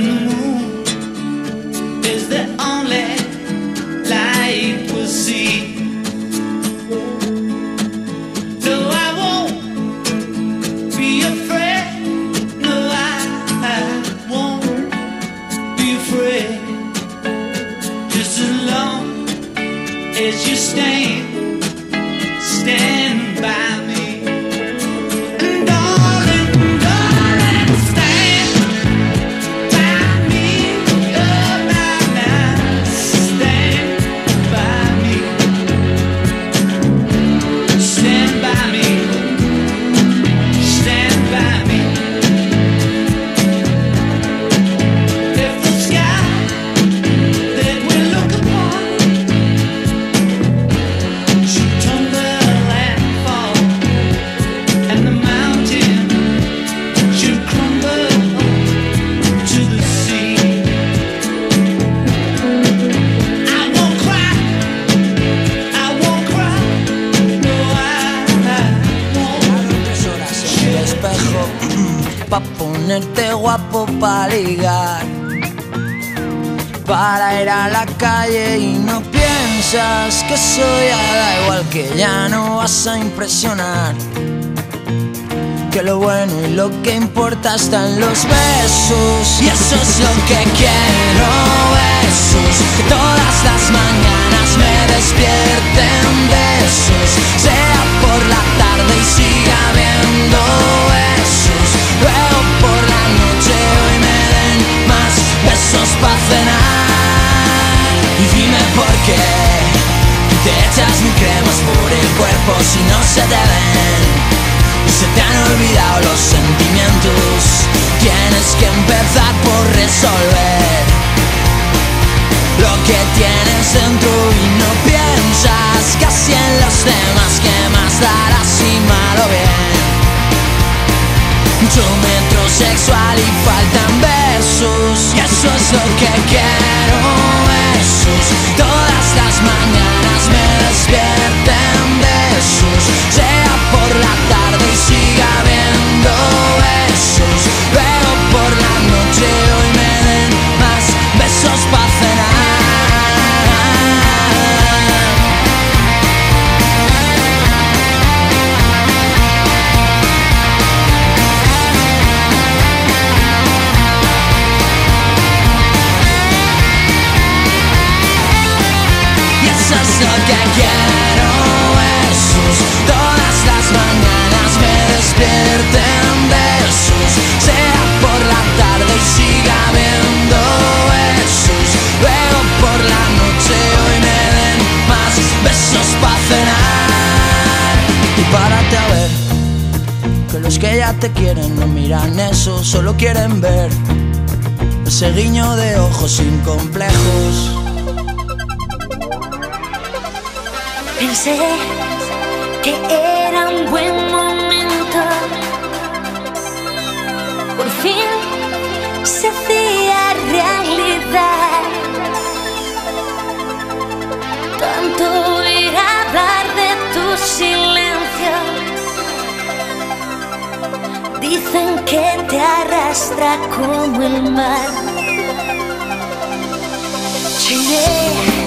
and guapo pa' ligar. Para ir a la calle y no piensas que soy da igual que ya no vas a impresionar. Que lo bueno y lo que importa están los besos. Y eso es lo que quiero, besos. Todas las mañanas me despierten besos. Sea por la tarde y siga habiendo besos mi cremas por el cuerpo si no se te ven y se te han olvidado los sentimientos. Tienes que empezar por resolver lo que tienes dentro y no piensas casi en los demás que más dará si mal o bien. Mucho metrosexual y faltan besos y eso es lo que quiero besos todas las mañanas me despierten para cenar Y párate a ver Que los que ya te quieren no miran eso Solo quieren ver ese guiño de ojos sin complejos Pensé que era un buen momento. Por fin se hacía realidad. Dicen que te arrastra como el mar. Llené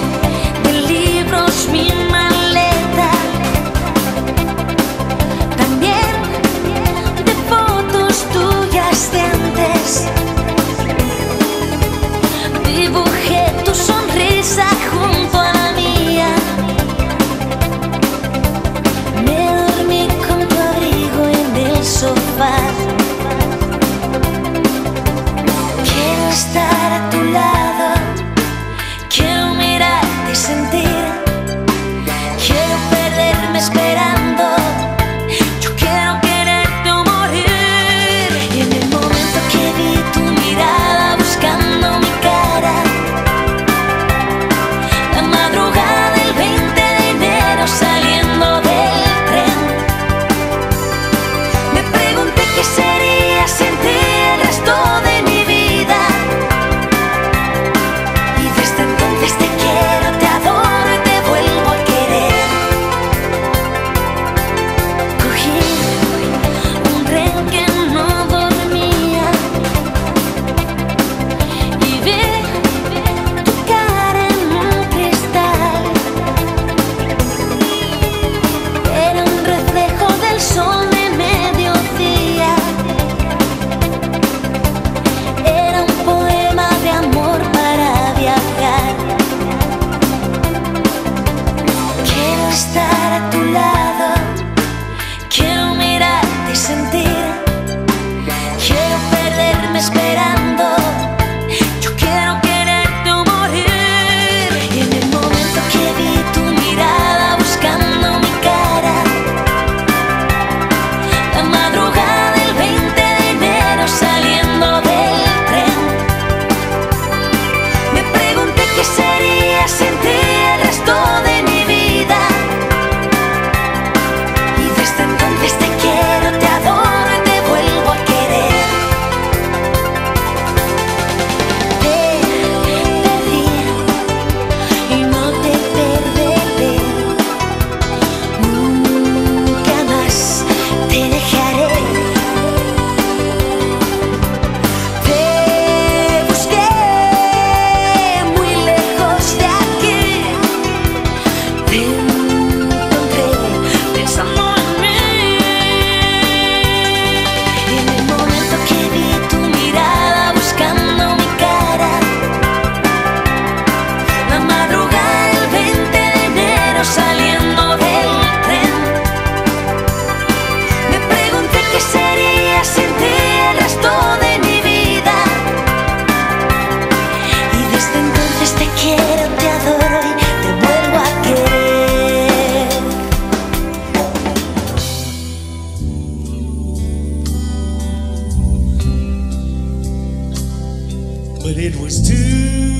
it was too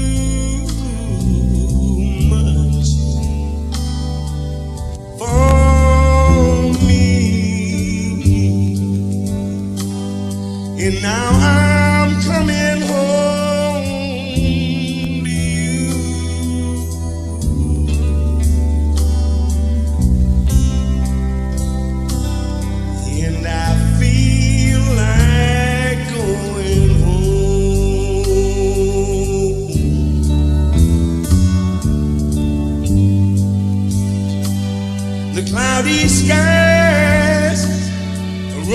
The cloudy skies are